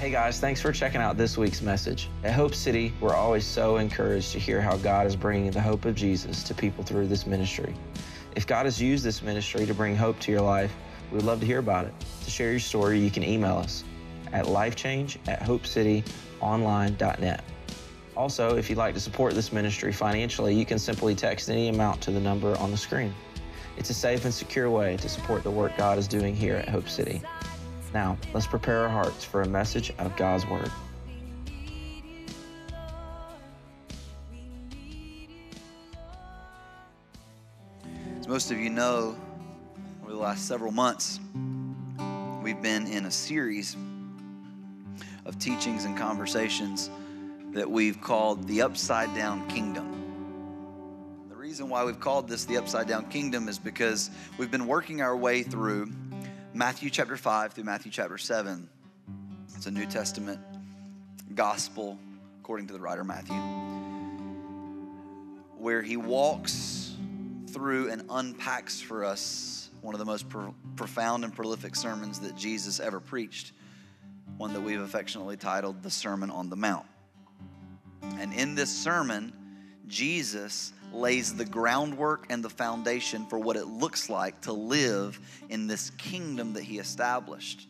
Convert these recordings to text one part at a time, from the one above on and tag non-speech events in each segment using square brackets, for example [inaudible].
Hey guys, thanks for checking out this week's message. At Hope City, we're always so encouraged to hear how God is bringing the hope of Jesus to people through this ministry. If God has used this ministry to bring hope to your life, we would love to hear about it. To share your story, you can email us at lifechange at hopecityonline.net. Also, if you'd like to support this ministry financially, you can simply text any amount to the number on the screen. It's a safe and secure way to support the work God is doing here at Hope City. Now, let's prepare our hearts for a message out of God's Word. As most of you know, over the last several months, we've been in a series of teachings and conversations that we've called the Upside Down Kingdom. The reason why we've called this the Upside Down Kingdom is because we've been working our way through Matthew chapter 5 through Matthew chapter 7. It's a New Testament gospel according to the writer Matthew, where he walks through and unpacks for us one of the most pro- profound and prolific sermons that Jesus ever preached, one that we've affectionately titled the Sermon on the Mount. And in this sermon, Jesus lays the groundwork and the foundation for what it looks like to live in this kingdom that he established.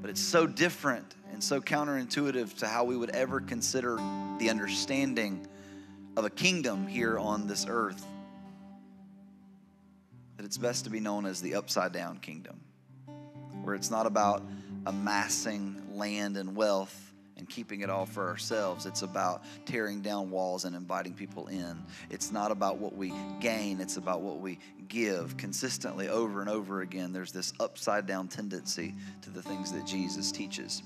But it's so different and so counterintuitive to how we would ever consider the understanding of a kingdom here on this earth that it's best to be known as the upside down kingdom, where it's not about amassing land and wealth and keeping it all for ourselves. It's about tearing down walls and inviting people in. It's not about what we gain, it's about what we give consistently over and over again. There's this upside down tendency to the things that Jesus teaches.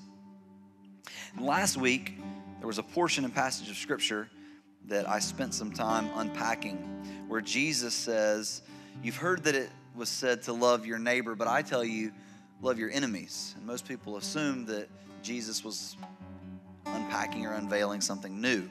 And last week, there was a portion and passage of scripture that I spent some time unpacking where Jesus says, You've heard that it was said to love your neighbor, but I tell you, love your enemies. And most people assume that Jesus was unpacking or unveiling something new.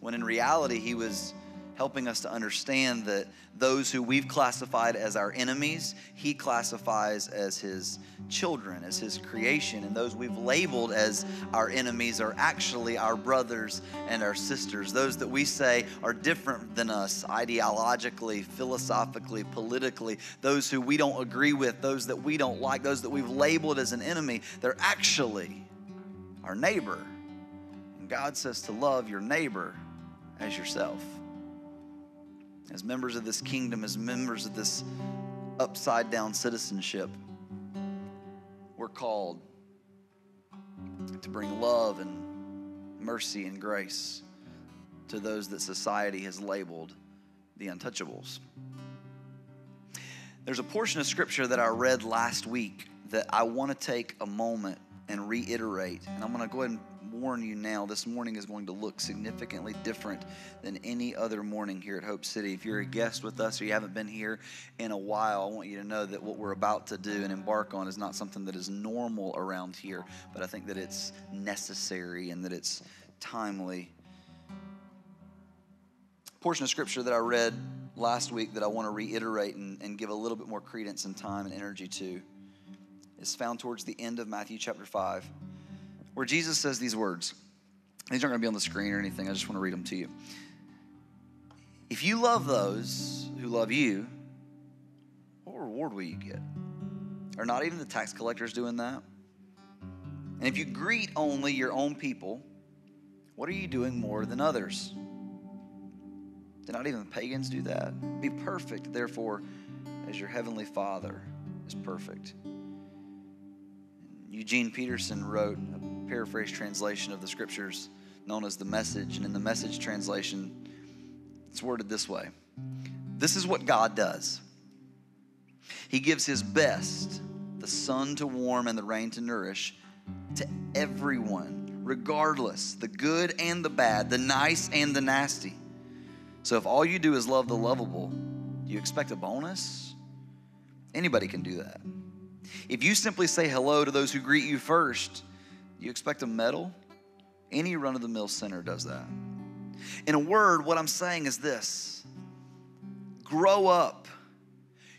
When in reality, he was helping us to understand that those who we've classified as our enemies, he classifies as his children, as his creation. And those we've labeled as our enemies are actually our brothers and our sisters. Those that we say are different than us ideologically, philosophically, politically, those who we don't agree with, those that we don't like, those that we've labeled as an enemy, they're actually our neighbor. God says to love your neighbor as yourself as members of this kingdom, as members of this upside down citizenship, we're called to bring love and mercy and grace to those that society has labeled the untouchables. There's a portion of scripture that I read last week that I want to take a moment and reiterate. And I'm going to go ahead and warn you now, this morning is going to look significantly different than any other morning here at Hope City. If you're a guest with us or you haven't been here in a while, I want you to know that what we're about to do and embark on is not something that is normal around here, but I think that it's necessary and that it's timely. Portion of scripture that I read last week that I want to reiterate and, and give a little bit more credence and time and energy to is found towards the end of Matthew chapter 5 where Jesus says these words. These aren't going to be on the screen or anything. I just want to read them to you. If you love those who love you, what reward will you get? Are not even the tax collectors doing that? And if you greet only your own people, what are you doing more than others? Do not even the pagans do that? Be perfect, therefore, as your heavenly Father is perfect. Eugene Peterson wrote paraphrase translation of the scriptures known as the message. And in the message translation, it's worded this way This is what God does He gives His best, the sun to warm and the rain to nourish, to everyone, regardless, the good and the bad, the nice and the nasty. So if all you do is love the lovable, do you expect a bonus? Anybody can do that. If you simply say hello to those who greet you first, you expect a medal? Any run of the mill sinner does that. In a word, what I'm saying is this grow up,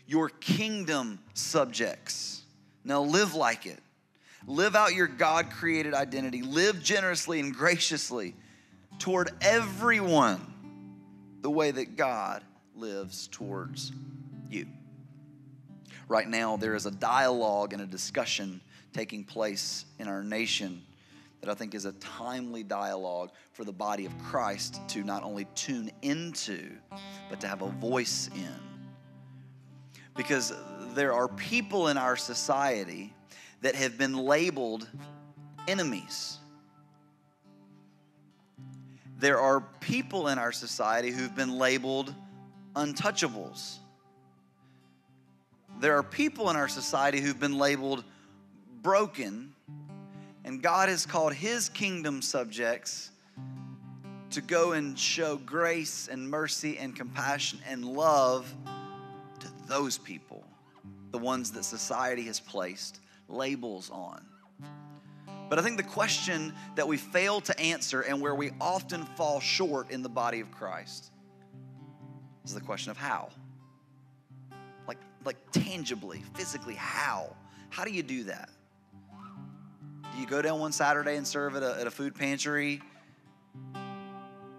your kingdom subjects. Now live like it. Live out your God created identity. Live generously and graciously toward everyone the way that God lives towards you. Right now, there is a dialogue and a discussion taking place in our nation that I think is a timely dialogue for the body of Christ to not only tune into, but to have a voice in. Because there are people in our society that have been labeled enemies. There are people in our society who've been labeled untouchables. There are people in our society who've been labeled broken and God has called his kingdom subjects to go and show grace and mercy and compassion and love to those people, the ones that society has placed labels on. But I think the question that we fail to answer and where we often fall short in the body of Christ is the question of how. Like, like tangibly, physically, how? How do you do that? Do you go down one Saturday and serve at a, at a food pantry?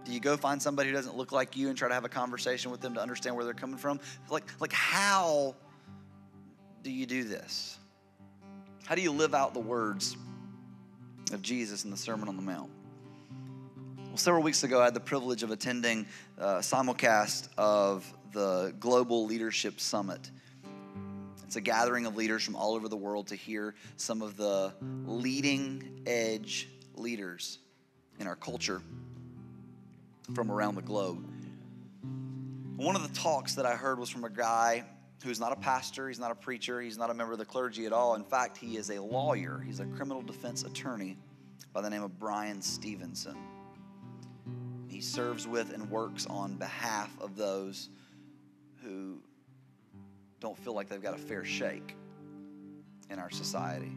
Do you go find somebody who doesn't look like you and try to have a conversation with them to understand where they're coming from? Like, like how do you do this? How do you live out the words of Jesus in the Sermon on the Mount? Well, several weeks ago, I had the privilege of attending a simulcast of the Global Leadership Summit it's a gathering of leaders from all over the world to hear some of the leading edge leaders in our culture from around the globe. One of the talks that I heard was from a guy who's not a pastor, he's not a preacher, he's not a member of the clergy at all. In fact, he is a lawyer, he's a criminal defense attorney by the name of Bryan Stevenson. He serves with and works on behalf of those who don't feel like they've got a fair shake in our society.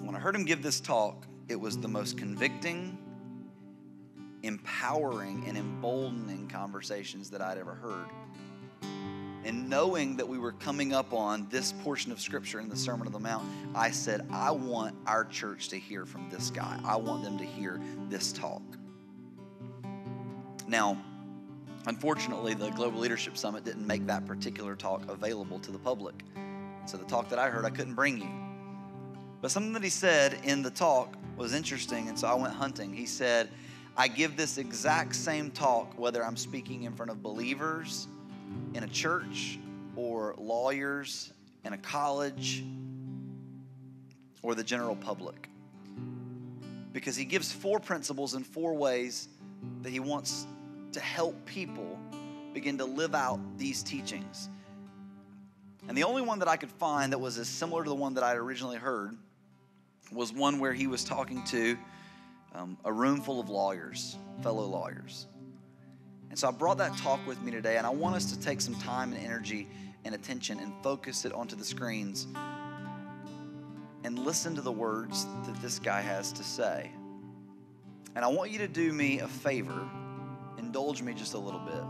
When I heard him give this talk, it was the most convicting, empowering, and emboldening conversations that I'd ever heard. And knowing that we were coming up on this portion of scripture in the Sermon on the Mount, I said, I want our church to hear from this guy. I want them to hear this talk. Now, Unfortunately, the Global Leadership Summit didn't make that particular talk available to the public. So the talk that I heard, I couldn't bring you. But something that he said in the talk was interesting, and so I went hunting. He said, I give this exact same talk whether I'm speaking in front of believers in a church or lawyers in a college or the general public. Because he gives four principles and four ways that he wants to help people begin to live out these teachings. And the only one that I could find that was as similar to the one that I originally heard was one where he was talking to um, a room full of lawyers, fellow lawyers. And so I brought that talk with me today, and I want us to take some time and energy and attention and focus it onto the screens and listen to the words that this guy has to say. And I want you to do me a favor indulge me just a little bit.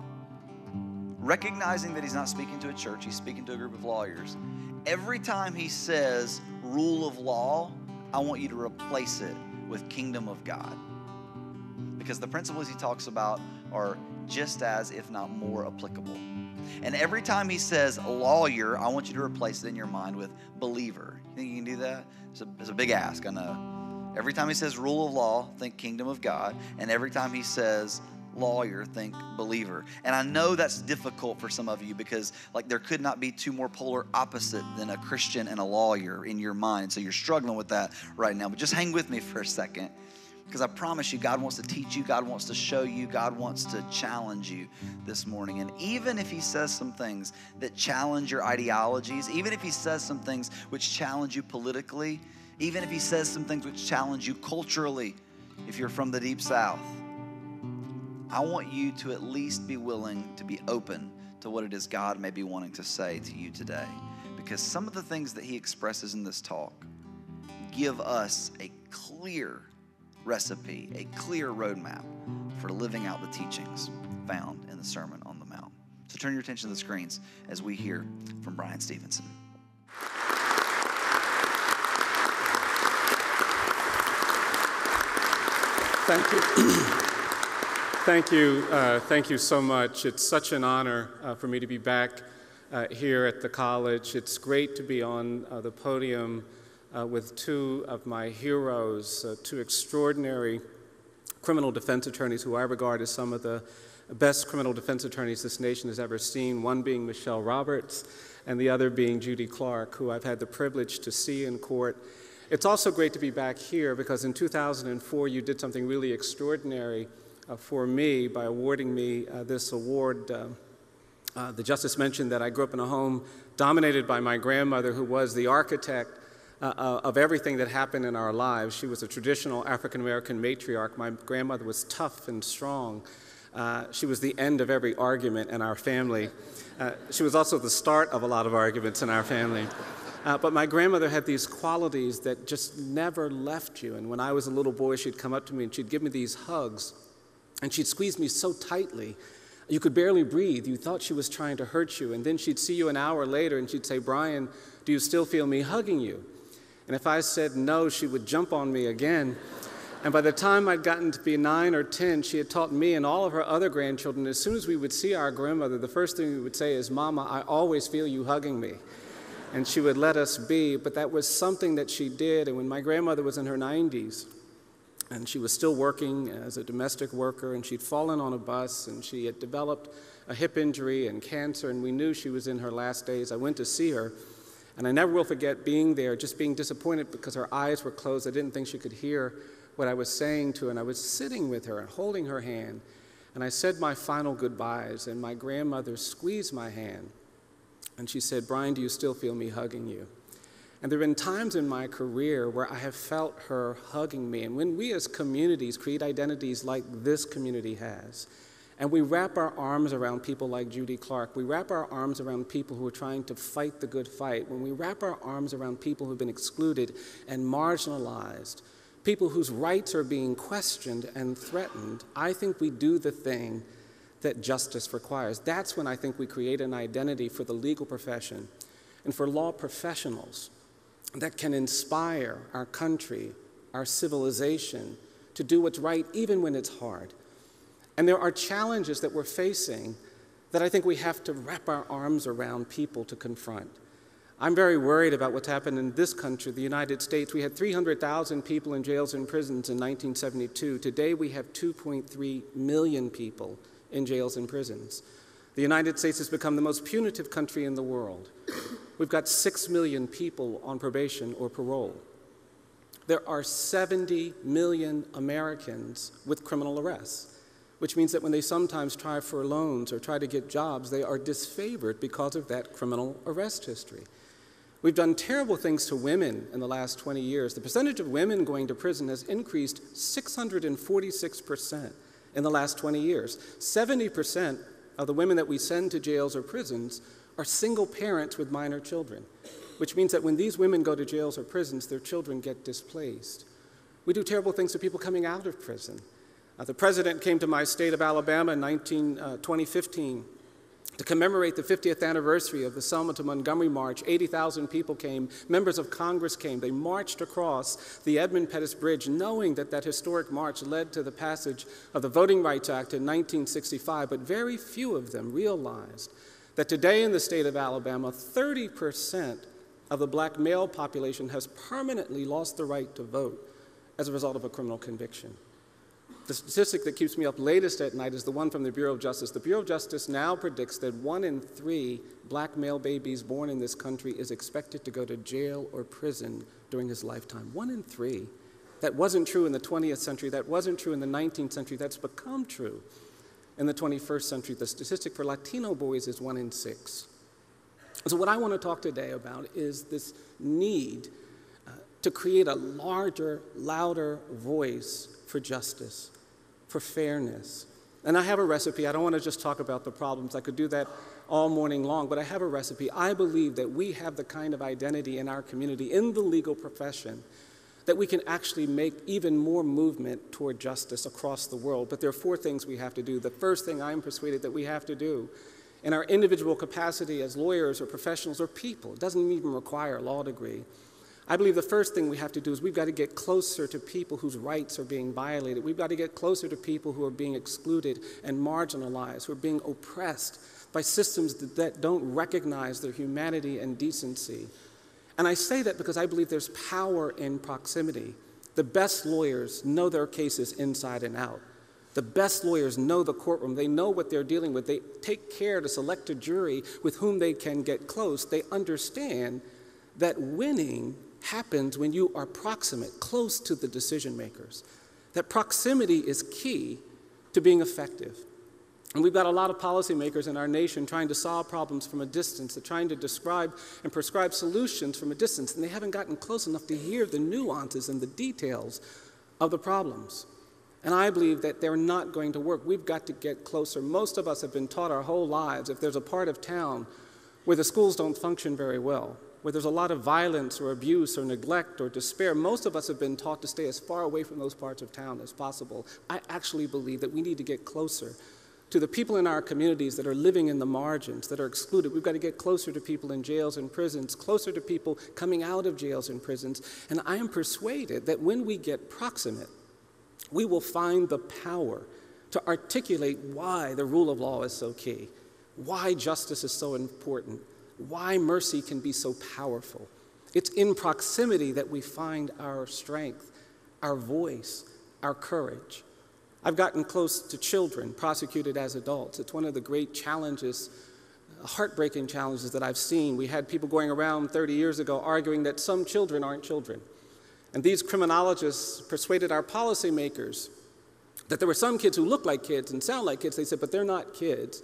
Recognizing that he's not speaking to a church, he's speaking to a group of lawyers. Every time he says rule of law, I want you to replace it with kingdom of God. Because the principles he talks about are just as, if not more, applicable. And every time he says lawyer, I want you to replace it in your mind with believer. You think you can do that? It's a, it's a big ask, I know. Every time he says rule of law, think kingdom of God. And every time he says lawyer, think believer. And I know that's difficult for some of you because, like, there could not be two more polar opposite than a Christian and a lawyer in your mind. So you're struggling with that right now. But just hang with me for a second because I promise you, God wants to teach you, God wants to show you, God wants to challenge you this morning. And even if He says some things that challenge your ideologies, even if He says some things which challenge you politically, even if He says some things which challenge you culturally, if you're from the deep south, I want you to at least be willing to be open to what it is God may be wanting to say to you today. Because some of the things that he expresses in this talk give us a clear recipe, a clear roadmap for living out the teachings found in the Sermon on the Mount. So turn your attention to the screens as we hear from Bryan Stevenson. Thank you. [clears throat] thank you. Uh, thank you so much. It's such an honor uh, for me to be back uh, here at the college. It's great to be on uh, the podium uh, with two of my heroes, uh, two extraordinary criminal defense attorneys who I regard as some of the best criminal defense attorneys this nation has ever seen, one being Michelle Roberts and the other being Judy Clarke, who I've had the privilege to see in court. It's also great to be back here because in 2004 you did something really extraordinary for me by awarding me uh, this award. Uh, uh the justice mentioned that I grew up in a home dominated by my grandmother, who was the architect uh, uh, of everything that happened in our lives. She was a traditional African American matriarch. My grandmother was tough and strong. Uh, she was the end of every argument in our family. Uh, she was also the start of a lot of arguments in our family. Uh, but my grandmother had these qualities that just never left you. And when I was a little boy, she'd come up to me and she'd give me these hugs. And she'd squeeze me so tightly, you could barely breathe. You thought she was trying to hurt you. And then she'd see you an hour later and she'd say, Bryan, do you still feel me hugging you? And if I said no, she would jump on me again. And by the time I'd gotten to be nine or 10, she had taught me and all of her other grandchildren, as soon as we would see our grandmother, the first thing we would say is, Mama, I always feel you hugging me. And she would let us be, but that was something that she did. And when my grandmother was in her 90s, and she was still working as a domestic worker, and she'd fallen on a bus, and she had developed a hip injury and cancer, and we knew she was in her last days. I went to see her, and I never will forget being there, just being disappointed because her eyes were closed. I didn't think she could hear what I was saying to her, and I was sitting with her and holding her hand. And I said my final goodbyes, and my grandmother squeezed my hand. And she said, Bryan, do you still feel me hugging you? And there have been times in my career where I have felt her hugging me. And when we as communities create identities like this community has, and we wrap our arms around people like Judy Clarke, we wrap our arms around people who are trying to fight the good fight, when we wrap our arms around people who have been excluded and marginalized, people whose rights are being questioned and threatened, I think we do the thing that justice requires. That's when I think we create an identity for the legal profession and for law professionals that can inspire our country, our civilization, to do what's right even when it's hard. And there are challenges that we're facing that I think we have to wrap our arms around people to confront. I'm very worried about what's happened in this country, the United States. We had 300,000 people in jails and prisons in 1972. Today we have 2.3 million people in jails and prisons. The United States has become the most punitive country in the world. We've got 6 million people on probation or parole. There are 70 million Americans with criminal arrests, which means that when they sometimes try for loans or try to get jobs, they are disfavored because of that criminal arrest history. We've done terrible things to women in the last 20 years. The percentage of women going to prison has increased 646% in the last 20 years. 70% of the women that we send to jails or prisons are single parents with minor children, which means that when these women go to jails or prisons, their children get displaced. We do terrible things to people coming out of prison. Uh, the president came to my state of Alabama in 19, uh, 2015 to commemorate the 50th anniversary of the Selma to Montgomery March, 80,000 people came, members of Congress came. They marched across the Edmund Pettus Bridge, knowing that that historic march led to the passage of the Voting Rights Act in 1965, but very few of them realized that today in the state of Alabama, 30% of the black male population has permanently lost the right to vote as a result of a criminal conviction. The statistic that keeps me up latest at night is the one from the Bureau of Justice. The Bureau of Justice now predicts that one in three black male babies born in this country is expected to go to jail or prison during his lifetime. One in three. That wasn't true in the 20th century. That wasn't true in the 19th century. That's become true in the 21st century. The statistic for Latino boys is one in six. So, what I want to talk today about is this need uh, to create a larger, louder voice for justice for fairness. And I have a recipe. I don't want to just talk about the problems. I could do that all morning long, but I have a recipe. I believe that we have the kind of identity in our community, in the legal profession, that we can actually make even more movement toward justice across the world. But there are four things we have to do. The first thing I'm persuaded that we have to do in our individual capacity as lawyers or professionals or people, it doesn't even require a law degree. I believe the first thing we have to do is we've got to get closer to people whose rights are being violated. We've got to get closer to people who are being excluded and marginalized, who are being oppressed by systems that, that don't recognize their humanity and decency. And I say that because I believe there's power in proximity. The best lawyers know their cases inside and out. The best lawyers know the courtroom. They know what they're dealing with. They take care to select a jury with whom they can get close. They understand that winning happens when you are proximate, close to the decision makers. That proximity is key to being effective. And we've got a lot of policymakers in our nation trying to solve problems from a distance, they're trying to describe and prescribe solutions from a distance, and they haven't gotten close enough to hear the nuances and the details of the problems. And I believe that they're not going to work. We've got to get closer. Most of us have been taught our whole lives if there's a part of town where the schools don't function very well, where there's a lot of violence or abuse or neglect or despair, most of us have been taught to stay as far away from those parts of town as possible. I actually believe that we need to get closer to the people in our communities that are living in the margins, that are excluded. We've got to get closer to people in jails and prisons, closer to people coming out of jails and prisons. And I am persuaded that when we get proximate, we will find the power to articulate why the rule of law is so key, why justice is so important, why mercy can be so powerful. It's in proximity that we find our strength, our voice, our courage. I've gotten close to children prosecuted as adults. It's one of the great challenges, heartbreaking challenges that I've seen. We had people going around 30 years ago arguing that some children aren't children. And these criminologists persuaded our policymakers that there were some kids who look like kids and sound like kids. They said, but they're not kids.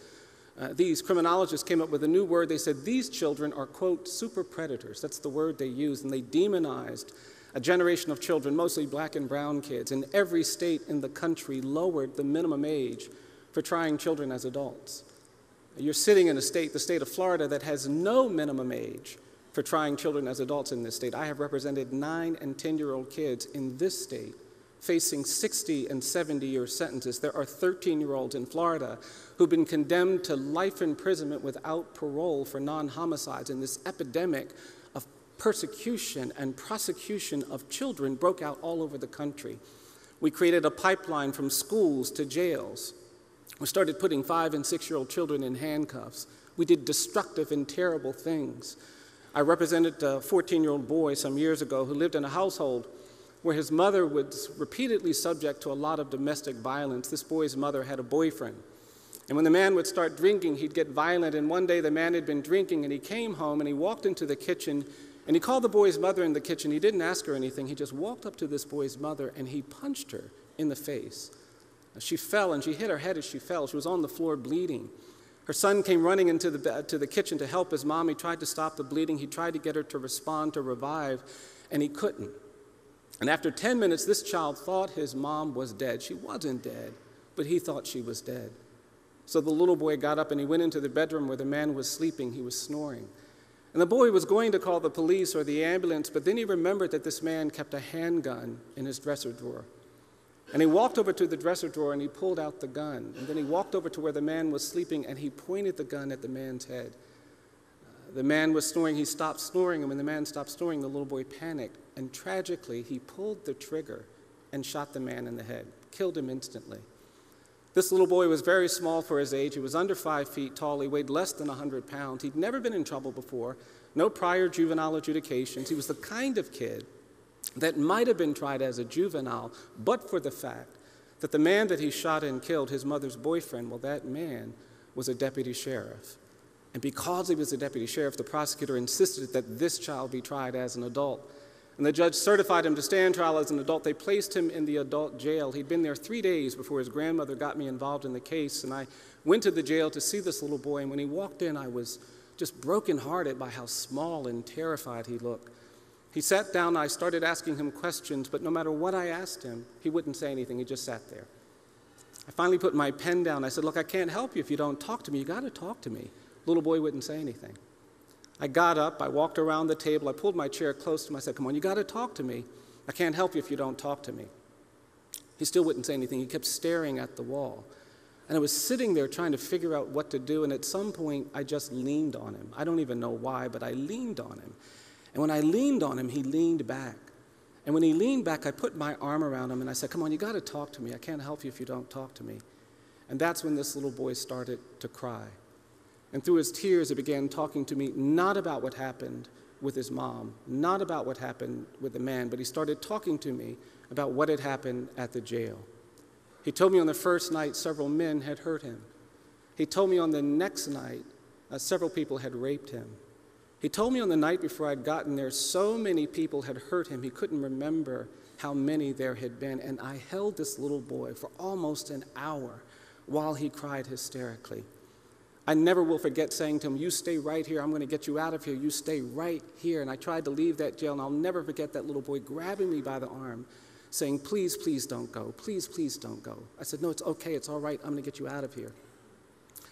Uh, these criminologists came up with a new word. They said these children are, quote, super predators. That's the word they used. And they demonized a generation of children, mostly black and brown kids. in every state in the country lowered the minimum age for trying children as adults. You're sitting in a state, the state of Florida, that has no minimum age for trying children as adults in this state. I have represented nine and 10 year old kids in this state facing 60 and 70 year sentences. There are 13 year olds in Florida who've been condemned to life imprisonment without parole for non homicides. And this epidemic persecution and prosecution of children broke out all over the country. We created a pipeline from schools to jails. We started putting five and six year old children in handcuffs. We did destructive and terrible things. I represented a 14 year old boy some years ago who lived in a household where his mother was repeatedly subject to a lot of domestic violence. This boy's mother had a boyfriend. And when the man would start drinking, he'd get violent. And one day the man had been drinking and he came home and he walked into the kitchen and he called the boy's mother in the kitchen. He didn't ask her anything. He just walked up to this boy's mother and he punched her in the face. She fell and she hit her head as she fell. She was on the floor bleeding. Her son came running into the, to the kitchen to help his mom. He tried to stop the bleeding. He tried to get her to respond, to revive, and he couldn't. And after 10 minutes, this child thought his mom was dead. She wasn't dead, but he thought she was dead. So the little boy got up and he went into the bedroom where the man was sleeping. He was snoring. And the boy was going to call the police or the ambulance, but then he remembered that this man kept a handgun in his dresser drawer. And he walked over to the dresser drawer and he pulled out the gun. And then he walked over to where the man was sleeping and he pointed the gun at the man's head. The man was snoring. He stopped snoring. And when the man stopped snoring, the little boy panicked. And tragically, he pulled the trigger and shot the man in the head, killed him instantly. This little boy was very small for his age. He was under five feet tall. He weighed less than 100 pounds. He'd never been in trouble before, no prior juvenile adjudications. He was the kind of kid that might have been tried as a juvenile, but for the fact that the man that he shot and killed, his mother's boyfriend, well, that man was a deputy sheriff. And because he was a deputy sheriff, the prosecutor insisted that this child be tried as an adult. And the judge certified him to stand trial as an adult. They placed him in the adult jail. He'd been there three days before his grandmother got me involved in the case. And I went to the jail to see this little boy. And when he walked in, I was just brokenhearted by how small and terrified he looked. He sat down, I started asking him questions, but no matter what I asked him, he wouldn't say anything. He just sat there. I finally put my pen down. I said, Look, I can't help you if you don't talk to me. You got to talk to me. Little boy wouldn't say anything. I got up, I walked around the table, I pulled my chair close to him. I said, Come on, you got to talk to me. I can't help you if you don't talk to me. He still wouldn't say anything. He kept staring at the wall. And I was sitting there trying to figure out what to do, and at some point I just leaned on him. I don't even know why, but I leaned on him. And when I leaned on him, he leaned back. And when he leaned back, I put my arm around him and I said, Come on, you got to talk to me. I can't help you if you don't talk to me. And that's when this little boy started to cry. And through his tears, he began talking to me not about what happened with his mom, not about what happened with the man, but he started talking to me about what had happened at the jail. He told me on the first night several men had hurt him. He told me on the next night uh, several people had raped him. He told me on the night before I'd gotten there, so many people had hurt him, he couldn't remember how many there had been. And I held this little boy for almost an hour while he cried hysterically. I never will forget saying to him, You stay right here. I'm going to get you out of here. You stay right here. And I tried to leave that jail, and I'll never forget that little boy grabbing me by the arm, saying, Please, please don't go. Please, please don't go. I said, No, it's okay. It's all right. I'm going to get you out of here.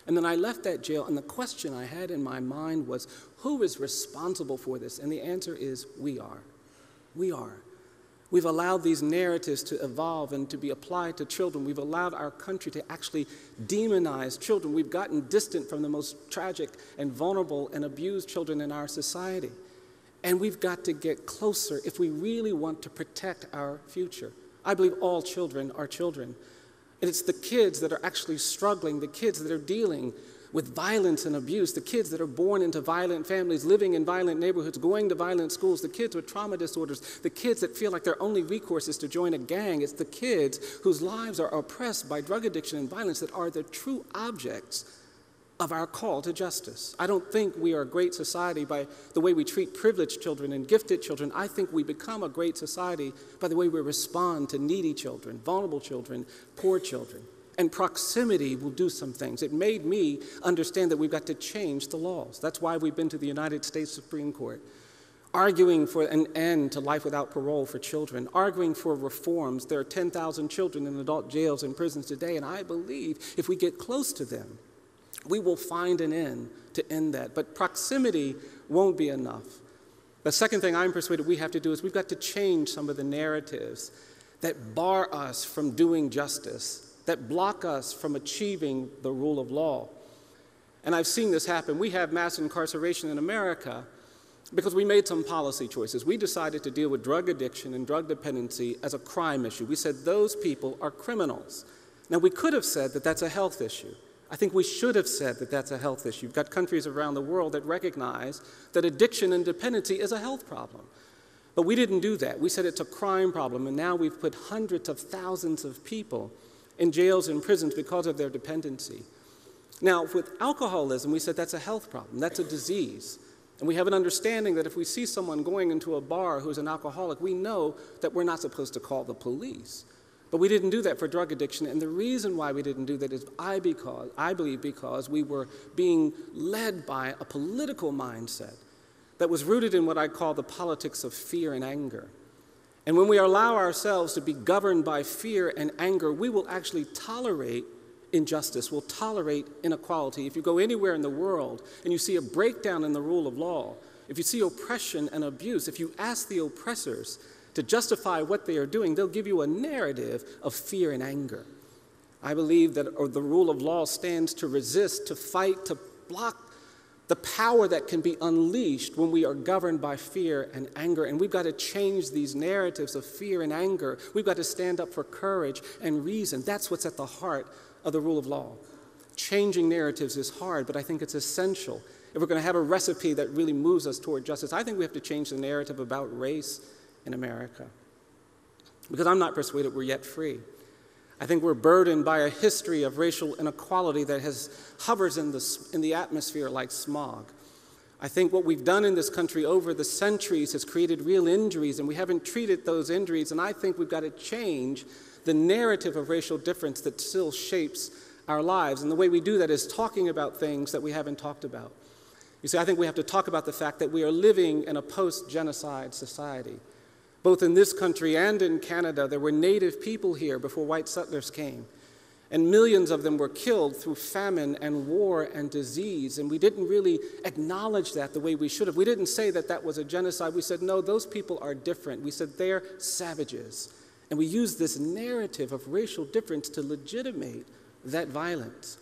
And then I left that jail, and the question I had in my mind was who is responsible for this? And the answer is we are. We are. We've allowed these narratives to evolve and to be applied to children. We've allowed our country to actually demonize children. We've gotten distant from the most tragic and vulnerable and abused children in our society. And we've got to get closer if we really want to protect our future. I believe all children are children. And it's the kids that are actually struggling, the kids that are dealing with violence and abuse, the kids that are born into violent families, living in violent neighborhoods, going to violent schools, the kids with trauma disorders, the kids that feel like their only recourse is to join a gang. It's the kids whose lives are oppressed by drug addiction and violence that are the true objects of our call to justice. I don't think we are a great society by the way we treat privileged children and gifted children. I think we become a great society by the way we respond to needy children, vulnerable children, poor children. And proximity will do some things. It made me understand that we've got to change the laws. That's why we've been to the United States Supreme Court, arguing for an end to life without parole for children, arguing for reforms. There are 10,000 children in adult jails and prisons today, and I believe if we get close to them, we will find an end to end that. But proximity won't be enough. The second thing I'm persuaded we have to do is we've got to change some of the narratives that bar us from doing justice, that block us from achieving the rule of law. And I've seen this happen. We have mass incarceration in America because we made some policy choices. We decided to deal with drug addiction and drug dependency as a crime issue. We said those people are criminals. Now, we could have said that that's a health issue. I think we should have said that that's a health issue. You've got countries around the world that recognize that addiction and dependency is a health problem. But we didn't do that. We said it's a crime problem, and now we've put hundreds of thousands of people in jails and prisons because of their dependency. Now, with alcoholism, we said that's a health problem, that's a disease. And we have an understanding that if we see someone going into a bar who's an alcoholic, we know that we're not supposed to call the police. But we didn't do that for drug addiction. And the reason why we didn't do that is I, because, I believe because we were being led by a political mindset that was rooted in what I call the politics of fear and anger. And when we allow ourselves to be governed by fear and anger, we will actually tolerate injustice, We'll tolerate inequality. If you go anywhere in the world and you see a breakdown in the rule of law, if you see oppression and abuse, if you ask the oppressors to justify what they are doing, they'll give you a narrative of fear and anger. I believe that the rule of law stands to resist, to fight, to block the power that can be unleashed when we are governed by fear and anger. And we've got to change these narratives of fear and anger. We've got to stand up for courage and reason. That's what's at the heart of the rule of law. Changing narratives is hard, but I think it's essential. If we're going to have a recipe that really moves us toward justice, I think we have to change the narrative about race in America. Because I'm not persuaded we're yet free. I think we're burdened by a history of racial inequality that has hovers in the, in the atmosphere like smog. I think what we've done in this country over the centuries has created real injuries, and we haven't treated those injuries. And I think we've got to change the narrative of racial difference that still shapes our lives. And the way we do that is talking about things that we haven't talked about. You see, I think we have to talk about the fact that we are living in a post genocide society. Both in this country and in Canada, there were native people here before white settlers came. And millions of them were killed through famine and war and disease. And we didn't really acknowledge that the way we should have. We didn't say that that was a genocide. We said, no, those people are different. We said they're savages. And we used this narrative of racial difference to legitimate that violence.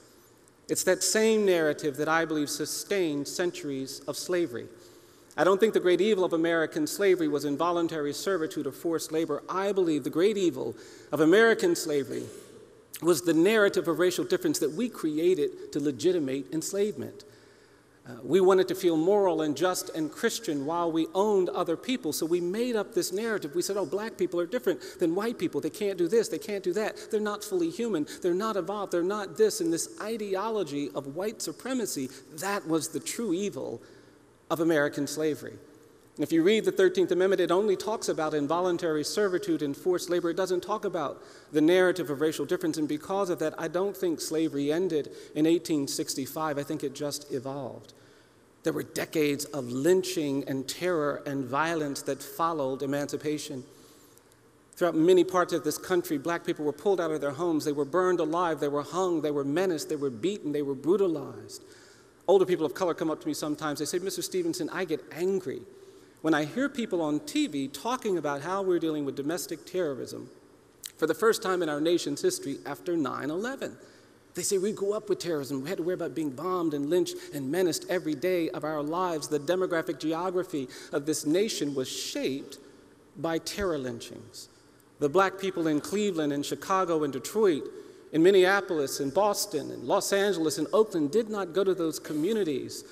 It's that same narrative that I believe sustained centuries of slavery. I don't think the great evil of American slavery was involuntary servitude or forced labor. I believe the great evil of American slavery was the narrative of racial difference that we created to legitimate enslavement. Uh, we wanted to feel moral and just and Christian while we owned other people. So we made up this narrative. We said, oh, black people are different than white people. They can't do this, they can't do that. They're not fully human. They're not evolved. They're not this. And this ideology of white supremacy, that was the true evil of American slavery. And if you read the 13th Amendment, it only talks about involuntary servitude and forced labor. It doesn't talk about the narrative of racial difference. And because of that, I don't think slavery ended in 1865. I think it just evolved. There were decades of lynching and terror and violence that followed emancipation. Throughout many parts of this country, black people were pulled out of their homes. They were burned alive. They were hung. They were menaced. They were beaten. They were brutalized. Older people of color come up to me sometimes. They say, Mr. Stevenson, I get angry when I hear people on TV talking about how we're dealing with domestic terrorism for the first time in our nation's history after 9 11. They say we grew up with terrorism. We had to worry about being bombed and lynched and menaced every day of our lives. The demographic geography of this nation was shaped by terror lynchings. The black people in Cleveland and Chicago and Detroit, in Minneapolis and Boston and Los Angeles and Oakland did not go to those communities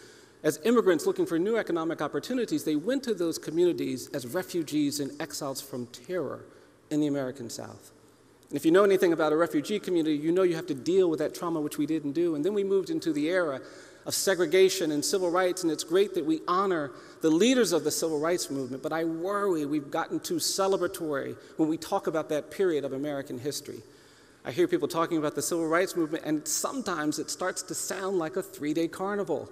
as immigrants looking for new economic opportunities. They went to those communities as refugees and exiles from terror in the American South. And if you know anything about a refugee community, you know you have to deal with that trauma, which we didn't do. And then we moved into the era of segregation and civil rights, and it's great that we honor the leaders of the civil rights movement, but I worry we've gotten too celebratory when we talk about that period of American history. I hear people talking about the civil rights movement, and sometimes it starts to sound like a three day carnival.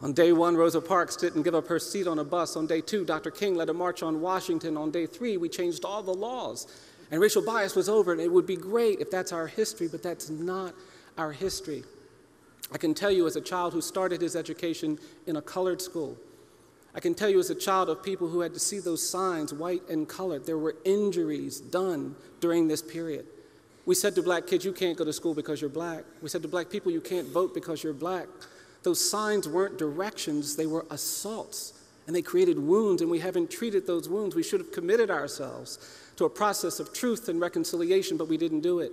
On day one, Rosa Parks didn't give up her seat on a bus. On day two, Dr. King led a march on Washington. On day three, we changed all the laws and racial bias was over, and it would be great if that's our history, but that's not our history. I can tell you as a child who started his education in a colored school, I can tell you as a child of people who had to see those signs, white and colored, there were injuries done during this period. We said to black kids, you can't go to school because you're black. We said to black people, you can't vote because you're black. Those signs weren't directions, they were assaults. And they created wounds, and we haven't treated those wounds. We should have committed ourselves to a process of truth and reconciliation, but we didn't do it.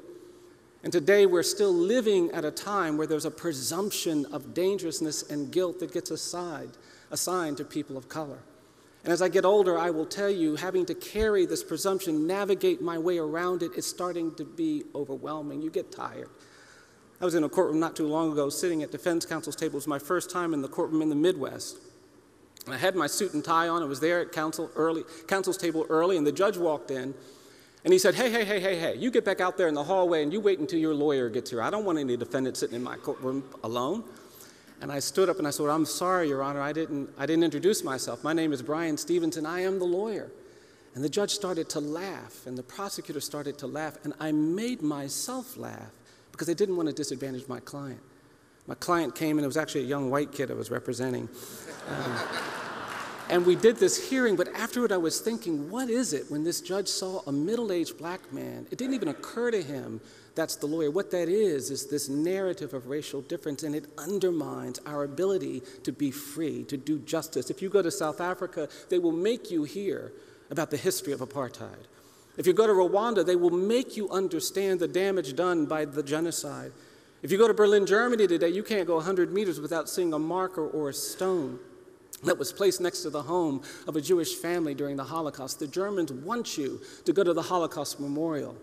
And today we're still living at a time where there's a presumption of dangerousness and guilt that gets assigned, assigned to people of color. And as I get older, I will tell you, having to carry this presumption, navigate my way around it, is starting to be overwhelming. You get tired. I was in a courtroom not too long ago, sitting at defense counsel's table. It was my first time in the courtroom in the Midwest. I had my suit and tie on. I was there at counsel early, counsel's table early, and the judge walked in. And he said, Hey, hey, hey, hey, hey, you get back out there in the hallway and you wait until your lawyer gets here. I don't want any defendant sitting in my courtroom alone. And I stood up and I said, I'm sorry, Your Honor, I didn't, I didn't introduce myself. My name is Bryan Stevenson, I am the lawyer. And the judge started to laugh, and the prosecutor started to laugh, and I made myself laugh because I didn't want to disadvantage my client. My client came, and it was actually a young white kid I was representing. Um, and we did this hearing, but afterward I was thinking, what is it when this judge saw a middle aged black man? It didn't even occur to him that's the lawyer. What that is, is this narrative of racial difference, and it undermines our ability to be free, to do justice. If you go to South Africa, they will make you hear about the history of apartheid. If you go to Rwanda, they will make you understand the damage done by the genocide. If you go to Berlin, Germany today, you can't go 100 meters without seeing a marker or a stone that was placed next to the home of a Jewish family during the Holocaust. The Germans want you to go to the Holocaust Memorial.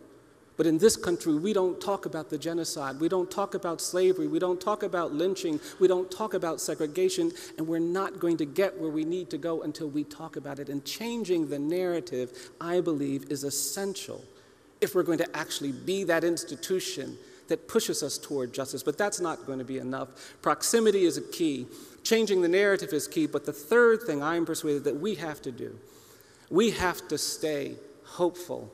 But in this country, we don't talk about the genocide. We don't talk about slavery. We don't talk about lynching. We don't talk about segregation. And we're not going to get where we need to go until we talk about it. And changing the narrative, I believe, is essential if we're going to actually be that institution that pushes us toward justice. But that's not going to be enough. Proximity is a key. Changing the narrative is key, but the third thing I'm persuaded that we have to do, we have to stay hopeful.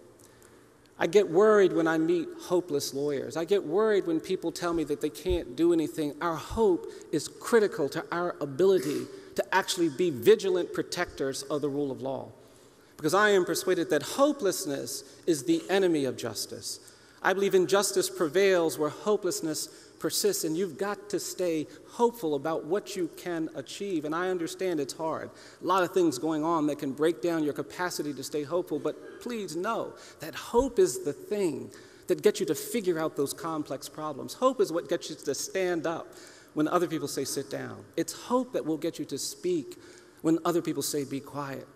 I get worried when I meet hopeless lawyers. I get worried when people tell me that they can't do anything. Our hope is critical to our ability to actually be vigilant protectors of the rule of law. Because I am persuaded that hopelessness is the enemy of justice. I believe injustice prevails where hopelessness persists, and you've got to stay hopeful about what you can achieve. And I understand it's hard. A lot of things going on that can break down your capacity to stay hopeful, but please know that hope is the thing that gets you to figure out those complex problems. Hope is what gets you to stand up when other people say sit down. It's hope that will get you to speak when other people say be quiet.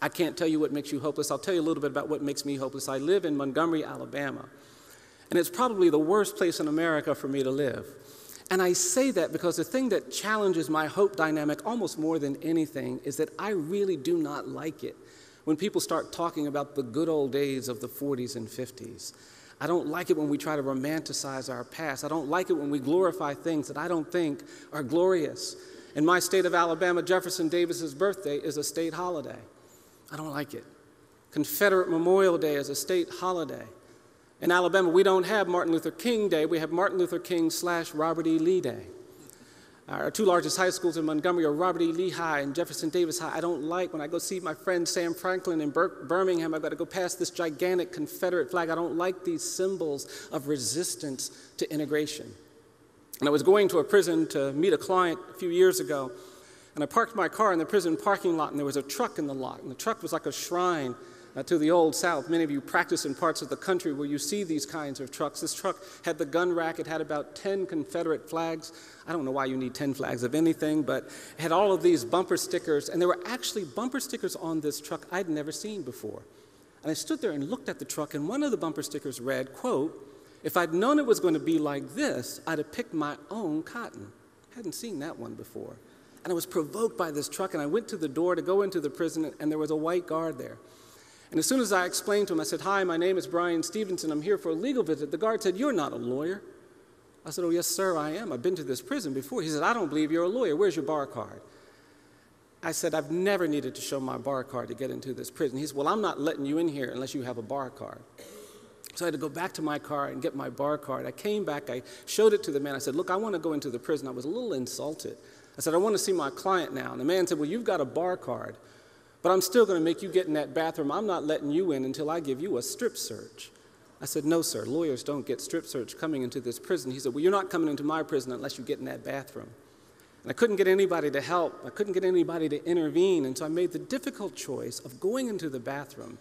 I can't tell you what makes you hopeless. I'll tell you a little bit about what makes me hopeless. I live in Montgomery, Alabama, and it's probably the worst place in America for me to live. And I say that because the thing that challenges my hope dynamic almost more than anything is that I really do not like it when people start talking about the good old days of the 40s and 50s. I don't like it when we try to romanticize our past. I don't like it when we glorify things that I don't think are glorious. In my state of Alabama, Jefferson Davis's birthday is a state holiday. I don't like it. Confederate Memorial Day is a state holiday. In Alabama, we don't have Martin Luther King Day, we have Martin Luther King slash Robert E. Lee Day. Our two largest high schools in Montgomery are Robert E. Lee High and Jefferson Davis High. I don't like when I go see my friend Sam Franklin in Birmingham, I've got to go past this gigantic Confederate flag. I don't like these symbols of resistance to integration. And I was going to a prison to meet a client a few years ago, and I parked my car in the prison parking lot, and there was a truck in the lot. And the truck was like a shrine uh, to the Old South. Many of you practice in parts of the country where you see these kinds of trucks. This truck had the gun rack, it had about 10 Confederate flags. I don't know why you need 10 flags of anything, but it had all of these bumper stickers. And there were actually bumper stickers on this truck I'd never seen before. And I stood there and looked at the truck, and one of the bumper stickers read, quote, if I'd known it was going to be like this, I'd have picked my own cotton. Hadn't seen that one before. And I was provoked by this truck, and I went to the door to go into the prison, and there was a white guard there. And as soon as I explained to him, I said, Hi, my name is Bryan Stevenson. I'm here for a legal visit. The guard said, You're not a lawyer. I said, Oh, yes, sir, I am. I've been to this prison before. He said, I don't believe you're a lawyer. Where's your bar card? I said, I've never needed to show my bar card to get into this prison. He said, Well, I'm not letting you in here unless you have a bar card. So I had to go back to my car and get my bar card. I came back, I showed it to the man. I said, Look, I want to go into the prison. I was a little insulted. I said, I want to see my client now. And the man said, Well, you've got a bar card, but I'm still going to make you get in that bathroom. I'm not letting you in until I give you a strip search. I said, No, sir, lawyers don't get strip search coming into this prison. He said, Well, you're not coming into my prison unless you get in that bathroom. And I couldn't get anybody to help, I couldn't get anybody to intervene, and so I made the difficult choice of going into the bathroom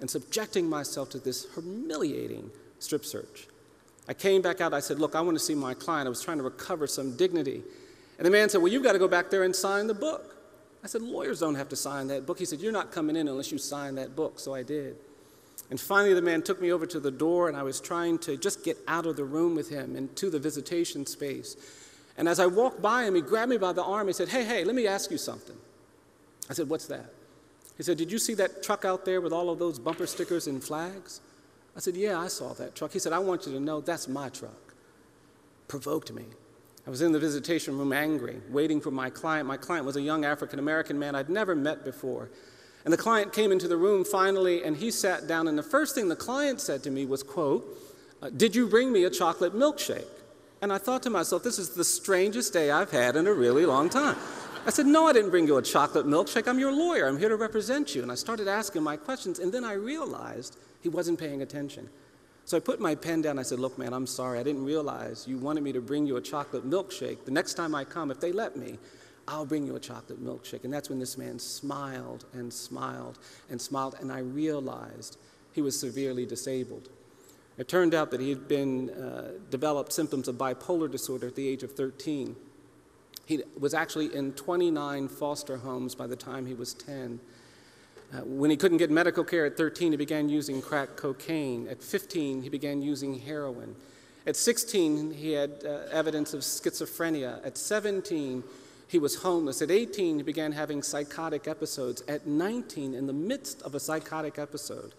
and subjecting myself to this humiliating strip search. I came back out, I said, Look, I want to see my client. I was trying to recover some dignity. And the man said, Well, you've got to go back there and sign the book. I said, Lawyers don't have to sign that book. He said, You're not coming in unless you sign that book. So I did. And finally, the man took me over to the door, and I was trying to just get out of the room with him into the visitation space. And as I walked by him, he grabbed me by the arm. He said, Hey, hey, let me ask you something. I said, What's that? He said, Did you see that truck out there with all of those bumper stickers and flags? I said, Yeah, I saw that truck. He said, I want you to know that's my truck. Provoked me. I was in the visitation room angry, waiting for my client. My client was a young African American man I'd never met before. And the client came into the room finally, and he sat down, and the first thing the client said to me was, quote, uh, Did you bring me a chocolate milkshake? And I thought to myself, this is the strangest day I've had in a really long time. I said, No, I didn't bring you a chocolate milkshake. I'm your lawyer. I'm here to represent you. And I started asking my questions, and then I realized he wasn't paying attention. So I put my pen down. I said, Look, man, I'm sorry. I didn't realize you wanted me to bring you a chocolate milkshake. The next time I come, if they let me, I'll bring you a chocolate milkshake. And that's when this man smiled and smiled and smiled, and I realized he was severely disabled. It turned out that he had been uh, developed symptoms of bipolar disorder at the age of 13. He was actually in 29 foster homes by the time he was 10. Uh, when he couldn't get medical care at 13, he began using crack cocaine. At 15, he began using heroin. At 16, he had uh, evidence of schizophrenia. At 17, he was homeless. At 18, he began having psychotic episodes. At 19, in the midst of a psychotic episode,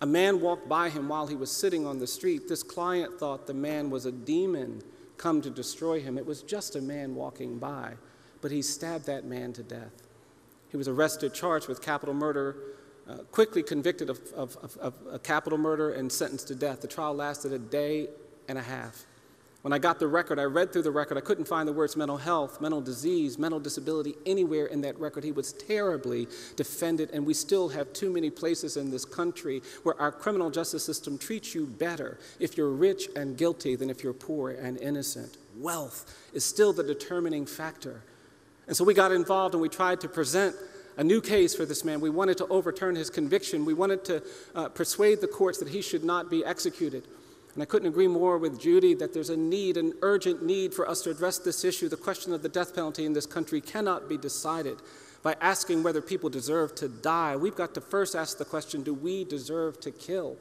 a man walked by him while he was sitting on the street. This client thought the man was a demon come to destroy him. It was just a man walking by, but he stabbed that man to death. He was arrested, charged with capital murder, uh, quickly convicted of, of, of, of, a capital murder, and sentenced to death. The trial lasted a day and a half. When I got the record, I read through the record. I couldn't find the words mental health, mental disease, mental disability anywhere in that record. He was terribly defended, and we still have too many places in this country where our criminal justice system treats you better if you're rich and guilty than if you're poor and innocent. Wealth is still the determining factor. And so we got involved and we tried to present a new case for this man. We wanted to overturn his conviction. We wanted to uh, persuade the courts that he should not be executed. And I couldn't agree more with Judy that there's a need, an urgent need for us to address this issue. The question of the death penalty in this country cannot be decided by asking whether people deserve to die. We've got to first ask the question do we deserve to kill?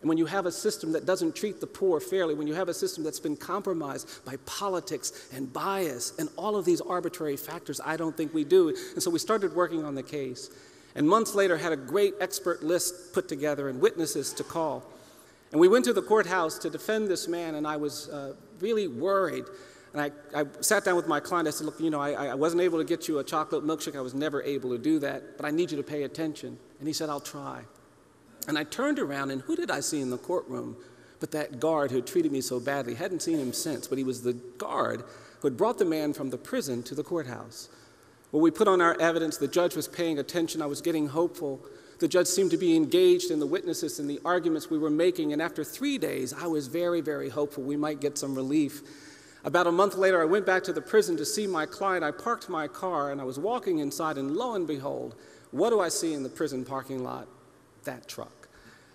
And when you have a system that doesn't treat the poor fairly, when you have a system that's been compromised by politics and bias and all of these arbitrary factors, I don't think we do. And so we started working on the case. And months later, had a great expert list put together and witnesses to call. And we went to the courthouse to defend this man, and I was uh, really worried. And I, I, sat down with my client. I said, Look, you know, I, I wasn't able to get you a chocolate milkshake. I was never able to do that, but I need you to pay attention. And he said, I'll try. And I turned around, and who did I see in the courtroom but that guard who had treated me so badly? Hadn't seen him since, but he was the guard who had brought the man from the prison to the courthouse. Well, we put on our evidence. The judge was paying attention. I was getting hopeful. The judge seemed to be engaged in the witnesses and the arguments we were making, and after three days, I was very, very hopeful we might get some relief. About a month later, I went back to the prison to see my client. I parked my car and I was walking inside, and lo and behold, what do I see in the prison parking lot? That truck.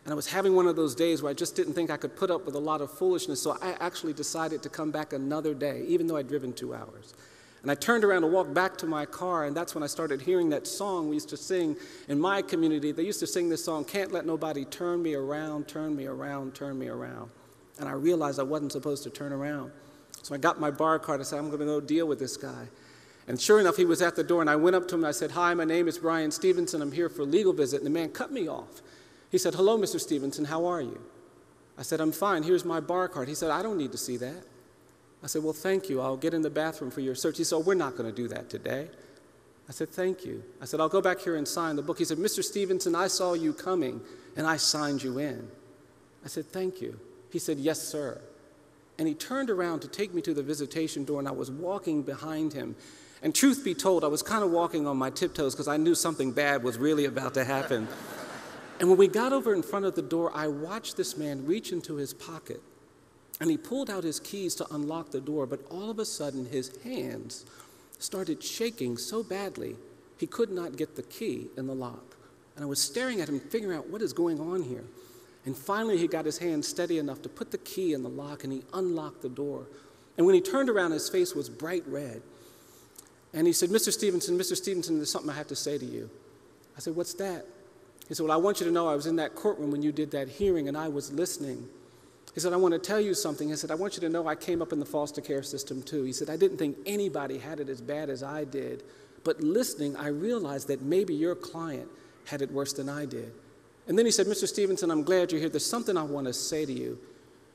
And I was having one of those days where I just didn't think I could put up with a lot of foolishness, so I actually decided to come back another day, even though I'd driven two hours. And I turned around to walk back to my car, and that's when I started hearing that song we used to sing in my community. They used to sing this song, Can't Let Nobody Turn Me Around, Turn Me Around, Turn Me Around. And I realized I wasn't supposed to turn around. So I got my bar card. I said, I'm going to go deal with this guy. And sure enough, he was at the door, and I went up to him and I said, Hi, my name is Bryan Stevenson. I'm here for a legal visit. And the man cut me off. He said, Hello, Mr. Stevenson. How are you? I said, I'm fine. Here's my bar card. He said, I don't need to see that. I said, Well, thank you. I'll get in the bathroom for your search. He said, Oh, we're not going to do that today. I said, Thank you. I said, I'll go back here and sign the book. He said, Mr. Stevenson, I saw you coming and I signed you in. I said, Thank you. He said, Yes, sir. And he turned around to take me to the visitation door, and I was walking behind him. And truth be told, I was kind of walking on my tiptoes because I knew something bad was really about to happen. And when we got over in front of the door, I watched this man reach into his pocket and he pulled out his keys to unlock the door, but all of a sudden his hands started shaking so badly he could not get the key in the lock. And I was staring at him, figuring out what is going on here. And finally, he got his hand steady enough to put the key in the lock and he unlocked the door. And when he turned around, his face was bright red. And he said, Mr. Stevenson, Mr. Stevenson, there's something I have to say to you. I said, What's that? He said, Well, I want you to know I was in that courtroom when you did that hearing and I was listening. He said, I want to tell you something. He said, I want you to know I came up in the foster care system too. He said, I didn't think anybody had it as bad as I did. But listening, I realized that maybe your client had it worse than I did. And then he said, Mr. Stevenson, I'm glad you're here. There's something I want to say to you.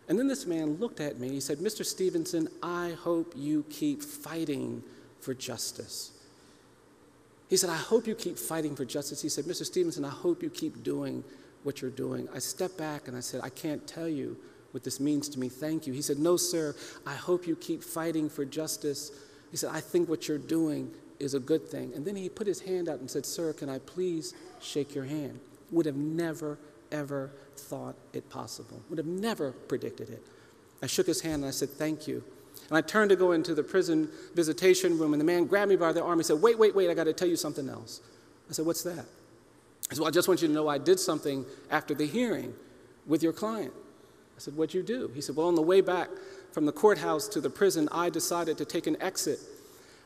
And then this man looked at me. He said, Mr. Stevenson, I hope you keep fighting for justice. He said, I hope you keep fighting for justice. He said, Mr. Stevenson, I hope you keep doing what you're doing. I stepped back and I said, I can't tell you what this means to me. Thank you. He said, No, sir, I hope you keep fighting for justice. He said, I think what you're doing is a good thing. And then he put his hand out and said, Sir, can I please shake your hand? Would have never, ever thought it possible, would have never predicted it. I shook his hand and I said, Thank you. And I turned to go into the prison visitation room, and the man grabbed me by the arm. He said, Wait, wait, wait, I got to tell you something else. I said, What's that? He said, Well, I just want you to know I did something after the hearing with your client. I said, What'd you do? He said, Well, on the way back from the courthouse to the prison, I decided to take an exit.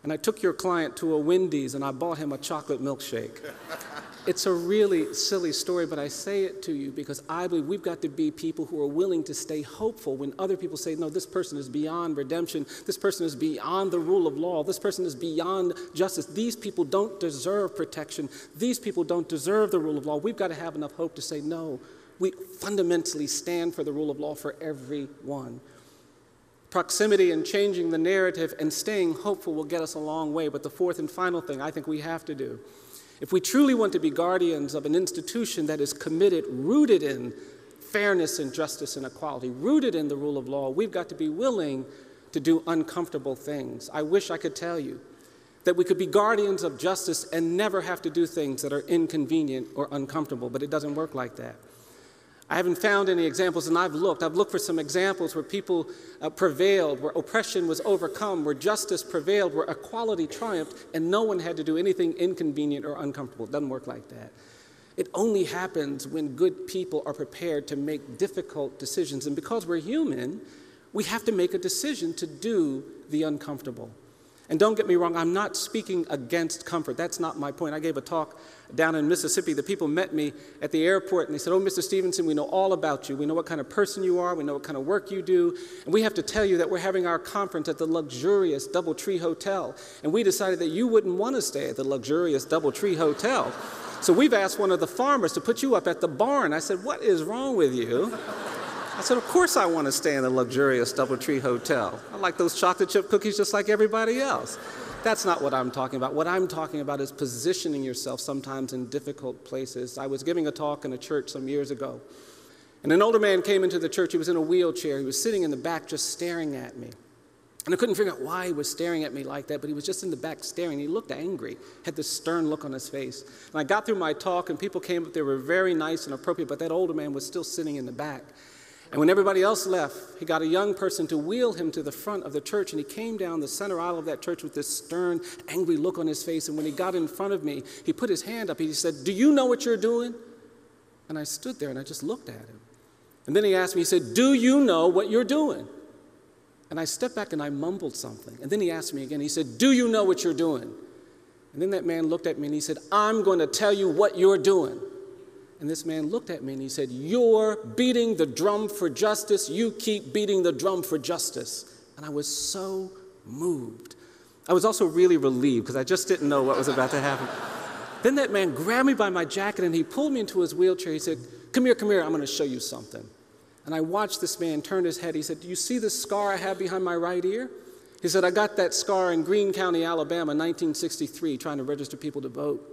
And I took your client to a Wendy's and I bought him a chocolate milkshake. [laughs] it's a really silly story, but I say it to you because I believe we've got to be people who are willing to stay hopeful when other people say, no, this person is beyond redemption. This person is beyond the rule of law. This person is beyond justice. These people don't deserve protection. These people don't deserve the rule of law. We've got to have enough hope to say, no, we fundamentally stand for the rule of law for everyone. Proximity and changing the narrative and staying hopeful will get us a long way. But the fourth and final thing I think we have to do, if we truly want to be guardians of an institution that is committed, rooted in fairness and justice and equality, rooted in the rule of law, we've got to be willing to do uncomfortable things. I wish I could tell you that we could be guardians of justice and never have to do things that are inconvenient or uncomfortable, but it doesn't work like that. I haven't found any examples, and I've looked. I've looked for some examples where people uh, prevailed, where oppression was overcome, where justice prevailed, where equality triumphed, and no one had to do anything inconvenient or uncomfortable. It doesn't work like that. It only happens when good people are prepared to make difficult decisions. And because we're human, we have to make a decision to do the uncomfortable. And don't get me wrong, I'm not speaking against comfort. That's not my point. I gave a talk down in Mississippi. The people met me at the airport and they said, Oh, Mr. Stevenson, we know all about you. We know what kind of person you are. We know what kind of work you do. And we have to tell you that we're having our conference at the luxurious Doubletree Hotel. And we decided that you wouldn't want to stay at the luxurious Doubletree Hotel. So we've asked one of the farmers to put you up at the barn. I said, What is wrong with you? I said, Of course I want to stay in the luxurious Doubletree Hotel. I like those chocolate chip cookies just like everybody else. That's not what I'm talking about. What I'm talking about is positioning yourself sometimes in difficult places. I was giving a talk in a church some years ago, and an older man came into the church. He was in a wheelchair. He was sitting in the back just staring at me. And I couldn't figure out why he was staring at me like that, but he was just in the back staring. He looked angry, had this stern look on his face. And I got through my talk, and people came up. They were very nice and appropriate, but that older man was still sitting in the back. And when everybody else left, he got a young person to wheel him to the front of the church, and he came down the center aisle of that church with this stern, angry look on his face. And when he got in front of me, he put his hand up. He said, Do you know what you're doing? And I stood there and I just looked at him. And then he asked me, He said, Do you know what you're doing? And I stepped back and I mumbled something. And then he asked me again, He said, Do you know what you're doing? And then that man looked at me and he said, I'm going to tell you what you're doing. And this man looked at me and he said, You're beating the drum for justice. You keep beating the drum for justice. And I was so moved. I was also really relieved because I just didn't know what was about to happen. then that man grabbed me by my jacket and he pulled me into his wheelchair. He said, Come here, come here, I'm going to show you something. And I watched this man turn his head. He said, Do you see this scar I have behind my right ear? He said, I got that scar in Greene County, Alabama, 1963, trying to register people to vote.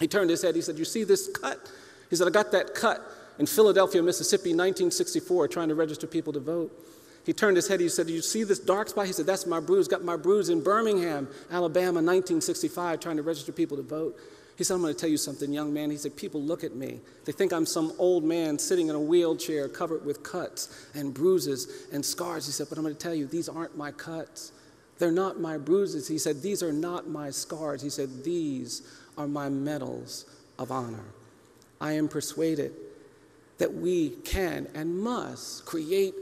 He turned his head. He said, You see this cut? He said, I got that cut in Philadelphia, Mississippi, 1964, trying to register people to vote. He turned his head. He said, Do you see this dark spot? He said, That's my bruise. Got my bruise in Birmingham, Alabama, 1965, trying to register people to vote. He said, I'm going to tell you something, young man. He said, People look at me. They think I'm some old man sitting in a wheelchair covered with cuts and bruises and scars. He said, But I'm going to tell you, these aren't my cuts. They're not my bruises. He said, These are not my scars. He said, These are my medals of honor. I am persuaded that we can and must create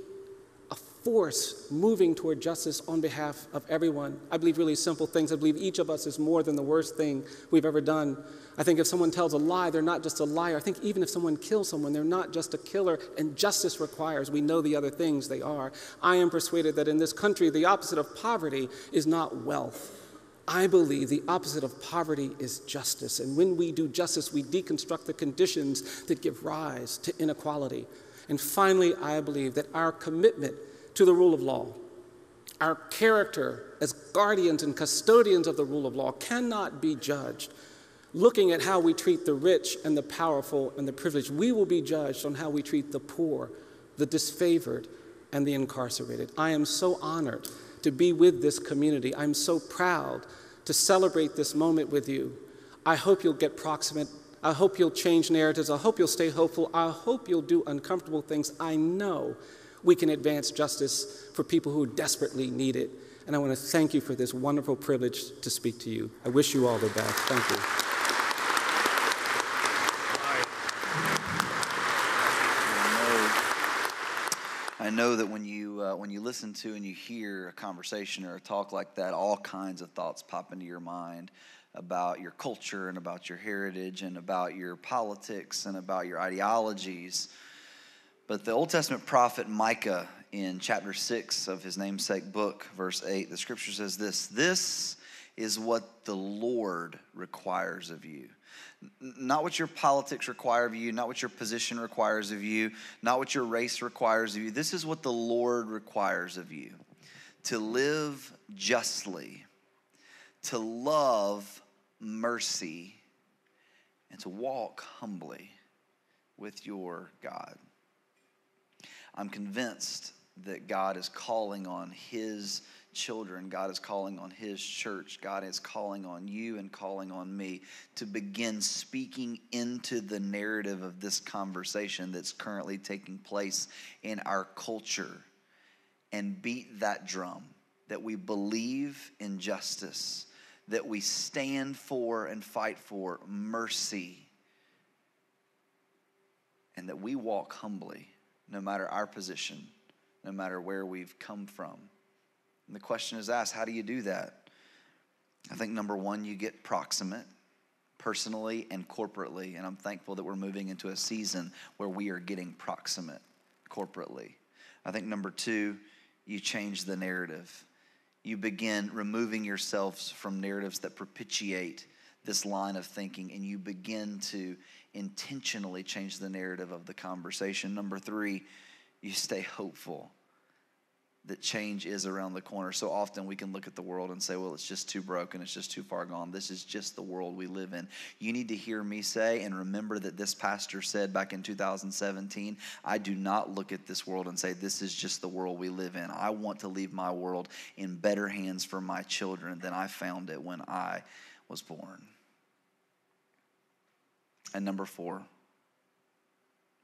a force moving toward justice on behalf of everyone. I believe really simple things. I believe each of us is more than the worst thing we've ever done. I think if someone tells a lie, they're not just a liar. I think even if someone kills someone, they're not just a killer, and justice requires we know the other things they are. I am persuaded that in this country, the opposite of poverty is not wealth. I believe the opposite of poverty is justice. And when we do justice, we deconstruct the conditions that give rise to inequality. And finally, I believe that our commitment to the rule of law, our character as guardians and custodians of the rule of law, cannot be judged looking at how we treat the rich and the powerful and the privileged. We will be judged on how we treat the poor, the disfavored, and the incarcerated. I am so honored to be with this community. I'm so proud to celebrate this moment with you. I hope you'll get proximate. I hope you'll change narratives. I hope you'll stay hopeful. I hope you'll do uncomfortable things. I know we can advance justice for people who desperately need it. And I want to thank you for this wonderful privilege to speak to you. I wish you all the best. Thank you. Know that when you uh, when you listen to and you hear a conversation or a talk like that, all kinds of thoughts pop into your mind about your culture and about your heritage and about your politics and about your ideologies. But the Old Testament prophet Micah in chapter 6 of his namesake book, verse 8, the scripture says this This is what the Lord requires of you not what your politics require of you, not what your position requires of you, not what your race requires of you. This is what the Lord requires of you to live justly, to love mercy, and to walk humbly with your God. I'm convinced that God is calling on His children. God is calling on His church. God is calling on you and calling on me to begin speaking into the narrative of this conversation that's currently taking place in our culture and beat that drum that we believe in justice, that we stand for and fight for mercy, and that we walk humbly no matter our position, no matter where we've come from. And the question is asked how do you do that? I think number one, you get proximate personally and corporately. And I'm thankful that we're moving into a season where we are getting proximate corporately. I think number two, you change the narrative. You begin removing yourselves from narratives that propitiate this line of thinking and you begin to intentionally change the narrative of the conversation. Number three, you stay hopeful that change is around the corner. So often we can look at the world and say, well, it's just too broken, it's just too far gone. This is just the world we live in. You need to hear me say and remember that this pastor said back in 2017, I do not look at this world and say, this is just the world we live in. I want to leave my world in better hands for my children than I found it when I was born. And number four,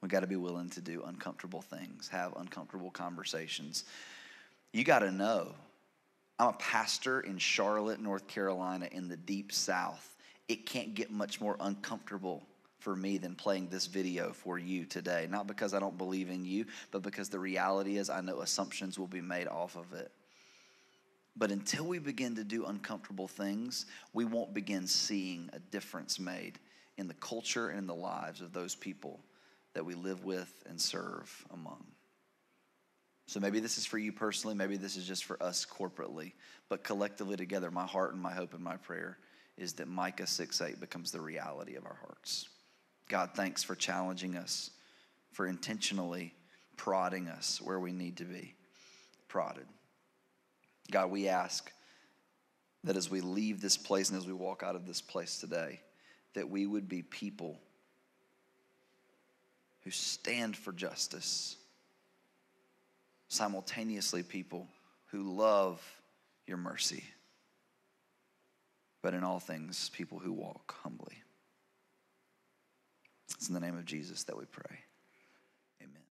we got to be willing to do uncomfortable things, have uncomfortable conversations you got to know I'm a pastor in Charlotte, North Carolina, in the deep south. It can't get much more uncomfortable for me than playing this video for you today. Not because I don't believe in you, but because the reality is I know assumptions will be made off of it. But until we begin to do uncomfortable things, we won't begin seeing a difference made in the culture and in the lives of those people that we live with and serve among. So maybe this is for you personally, maybe this is just for us corporately, but collectively together, my heart and my hope and my prayer is that Micah 6 8 becomes the reality of our hearts. God, thanks for challenging us, for intentionally prodding us where we need to be prodded. God, we ask that as we leave this place and as we walk out of this place today, that we would be people who stand for justice simultaneously people who love your mercy, but in all things, people who walk humbly. It's in the name of Jesus that we pray.